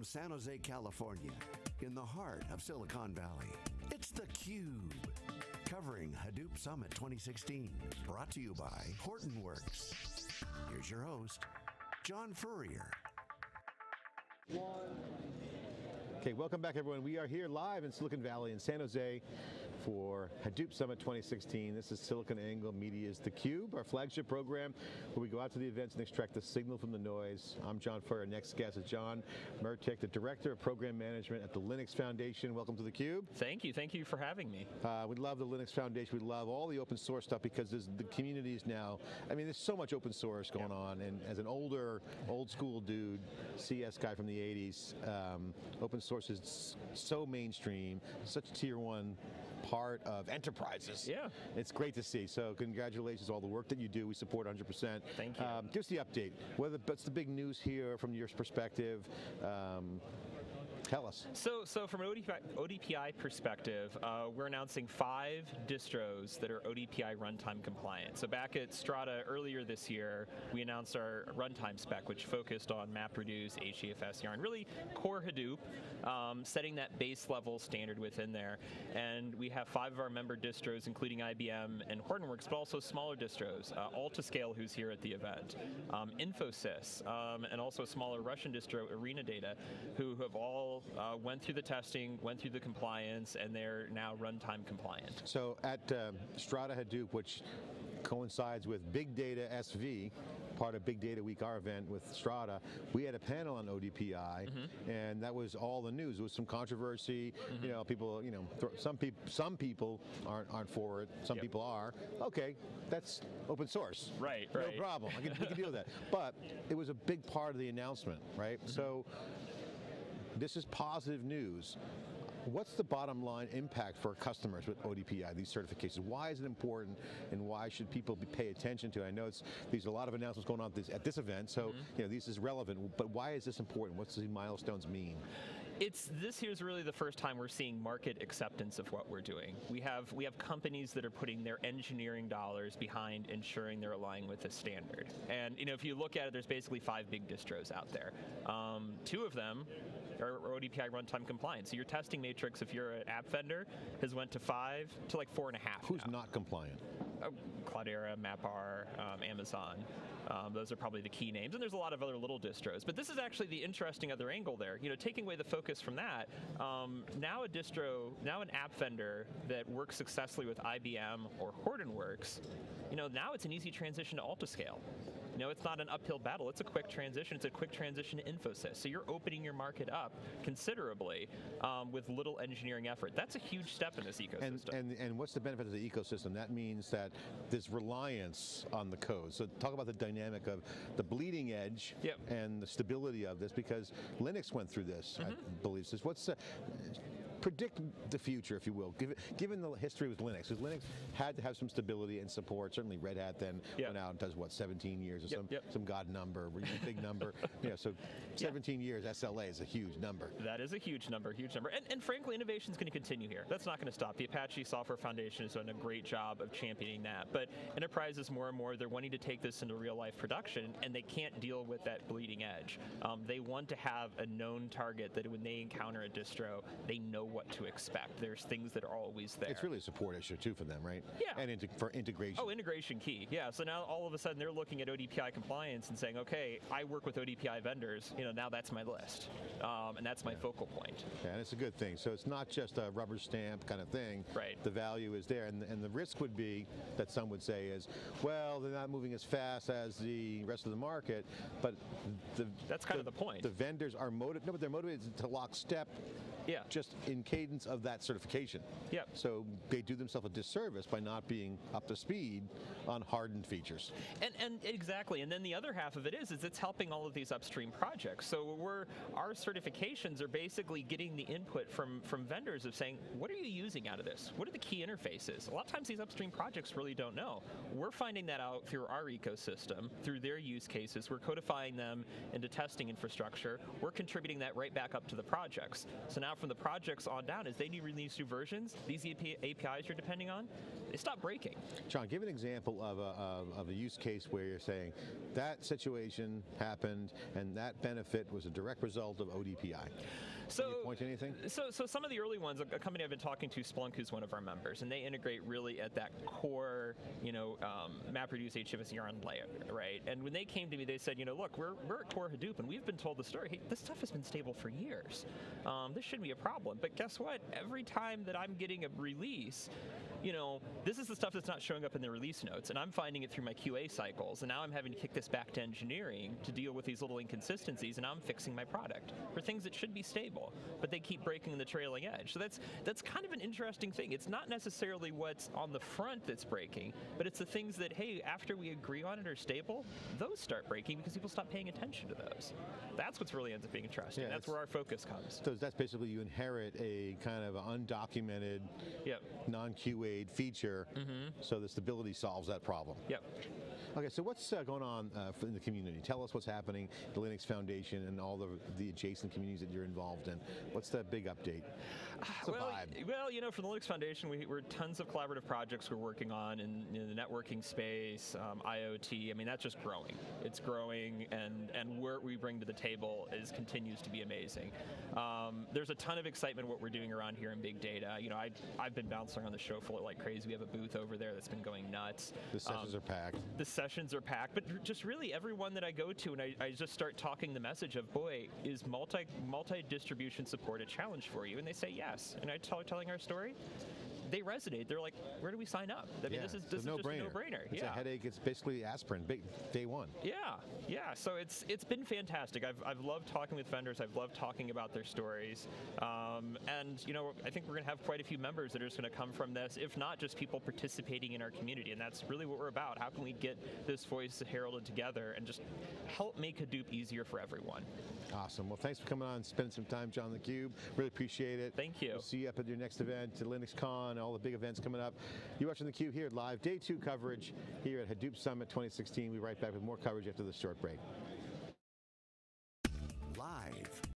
From San Jose, California, in the heart of Silicon Valley, it's theCUBE. Covering Hadoop Summit 2016. Brought to you by Hortonworks. Here's your host, John Furrier. Okay, welcome back everyone. We are here live in Silicon Valley in San Jose for Hadoop Summit 2016. This is SiliconANGLE Media's theCUBE, our flagship program, where we go out to the events and extract the signal from the noise. I'm John Furrier, next guest is John Mertic, the Director of Program Management at the Linux Foundation. Welcome to theCUBE. Thank you, thank you for having me. Uh, we love the Linux Foundation, we love all the open source stuff because the community is now, I mean there's so much open source going yeah. on and as an older, old school dude, CS guy from the 80s, um, open source is so mainstream, such tier one part of enterprises. Yeah. It's great to see. So congratulations, all the work that you do. We support 100%. Thank you. Um, give us the update. what's the big news here from your perspective? Um, Tell us. So, so from an ODPI, perspective, uh, we're announcing five distros that are ODPI runtime compliant. So back at Strata earlier this year, we announced our runtime spec, which focused on MapReduce, HDFS, Yarn, really core Hadoop, um, setting that base level standard within there. And we have five of our member distros, including IBM and Hortonworks, but also smaller distros. Uh, Altiscale, who's here at the event, um, Infosys, um, and also a smaller Russian distro, ArenaData, who have all uh, went through the testing, went through the compliance, and they're now runtime compliant. So at uh, Strata Hadoop, which coincides with Big Data SV, part of Big Data Week, our event with Strata, we had a panel on ODPI, mm -hmm. and that was all the news. There was some controversy, mm -hmm. you know, people, you know, some people, some people aren't aren't for it, some yep. people are. Okay, that's open source. Right, no right. Problem. I can, we can deal with that. But it was a big part of the announcement, right? Mm -hmm. So this is positive news. What's the bottom line impact for customers with ODPI, these certifications? Why is it important and why should people be, pay attention to it? I know it's, there's a lot of announcements going on this, at this event, so mm -hmm. you know, this is relevant, but why is this important? What's the milestones mean? It's this here's really the first time we're seeing market acceptance of what we're doing. We have we have companies that are putting their engineering dollars behind ensuring they're aligning with the standard. And you know, if you look at it, there's basically five big distros out there. Um, two of them are ODPI runtime compliant. So your testing matrix, if you're an app vendor, has went to five to like four and a half. Who's now. not compliant? Uh, Cloudera, MapR, um, Amazon. Um, those are probably the key names. And there's a lot of other little distros. But this is actually the interesting other angle there. You know, taking away the focus from that, um, now a distro, now an app vendor that works successfully with IBM or Hortonworks, you know, now it's an easy transition to Altiscale. You know, it's not an uphill battle. It's a quick transition. It's a quick transition to Infosys. So you're opening your market up considerably um, with little engineering effort. That's a huge step in this ecosystem. And, and, and what's the benefit of the ecosystem? That means that there's reliance on the code. So talk about the dynamic of the bleeding edge yep. and the stability of this because Linux went through this, mm -hmm. I mm-hmm. believe. So what's the, predict the future, if you will, given, given the history with Linux, because Linux had to have some stability and support, certainly Red Hat then yep. went out and does what, 17 years or yep, some, yep. some god number, big number, you know, so 17 yeah. years SLA is a huge number. That is a huge number, huge number, and, and frankly innovation is going to continue here. That's not going to stop. The Apache Software Foundation has done a great job of championing that, but enterprises more and more, they're wanting to take this into real life production and they can't deal with that bleeding edge. Um, they want to have a known target that when they encounter a distro, they know what to expect. There's things that are always there. It's really a support issue too for them, right? Yeah. And into, for integration. Oh, integration key. Yeah. So now all of a sudden they're looking at ODPI compliance and saying, okay, I work with ODPI vendors. You know, now that's my list, um, and that's my yeah. focal point. Yeah, and it's a good thing. So it's not just a rubber stamp kind of thing. Right. The value is there, and, and the risk would be that some would say is, well, they're not moving as fast as the rest of the market, but the that's kind the, of the point. The vendors are motivated. No, but they're motivated to lock step. Yeah. Just in cadence of that certification. Yep. So they do themselves a disservice by not being up to speed on hardened features. And, and exactly, and then the other half of it is, is it's helping all of these upstream projects. So we're, our certifications are basically getting the input from, from vendors of saying, what are you using out of this? What are the key interfaces? A lot of times these upstream projects really don't know. We're finding that out through our ecosystem, through their use cases. We're codifying them into testing infrastructure. We're contributing that right back up to the projects. So now from the projects on down, as they need release new versions, these APIs you're depending on, they stop breaking. John, give an example of a, of a use case where you're saying that situation happened and that benefit was a direct result of ODPI. So, Can you point to anything? So, so some of the early ones, a company I've been talking to, Splunk, who's one of our members, and they integrate really at that core, you know, um, MapReduce HFSR layer, right? And when they came to me, they said, you know, look, we're, we're at core Hadoop, and we've been told the story. Hey, this stuff has been stable for years. Um, this shouldn't be a problem. But guess what? Every time that I'm getting a release, you know, this is the stuff that's not showing up in the release notes, and I'm finding it through my QA cycles, and now I'm having to kick this back to engineering to deal with these little inconsistencies, and now I'm fixing my product for things that should be stable, but they keep breaking the trailing edge. So that's that's kind of an interesting thing. It's not necessarily what's on the front that's breaking, but it's the things that, hey, after we agree on it are stable, those start breaking because people stop paying attention to those. That's what's really ends up being interesting. Yeah, that's where our focus comes. So that's basically you inherit a kind of undocumented, Yep. non-QA'd feature, mm-hmm. so the stability solves that problem. Yep. Okay, so what's uh, going on uh, in the community? Tell us what's happening, the Linux Foundation and all the, the adjacent communities that you're involved in. What's the big update? Well, vibe? well, you know, for the Linux Foundation, we, we're tons of collaborative projects we're working on in, in the networking space, um, IoT. I mean, that's just growing. It's growing, and and what we bring to the table is continues to be amazing. Um, there's a ton of excitement what we're doing around here in big data. You know, I I've been bouncing on the show floor like crazy. We have a booth over there that's been going nuts. The sessions Um, are packed. the sessions are packed, but just really everyone that I go to and I, I just start talking the message of, boy, is multi multi distribution support a challenge for you? And they say yes. And I tell telling our story, they resonate. They're like, where do we sign up? I mean, yeah, this is this a is just a no-brainer. It's yeah. a headache. It's basically aspirin, big, day one. Yeah, yeah. So it's it's been fantastic. I've, I've loved talking with vendors. I've loved talking about their stories. Um, and you know, I think we're going to have quite a few members that are just going to come from this. If not, just people participating in our community. And that's really what we're about. How can we get this voice heralded together and just help make Hadoop easier for everyone? Awesome. Well, thanks for coming on and spending some time, John the Cube. Really appreciate it. Thank you. We'll see you up at your next event, at Con, all the big events coming up. You're watching the Cube here live, day two coverage here at Hadoop Summit 2016. We'll be right back with more coverage after this short break. Live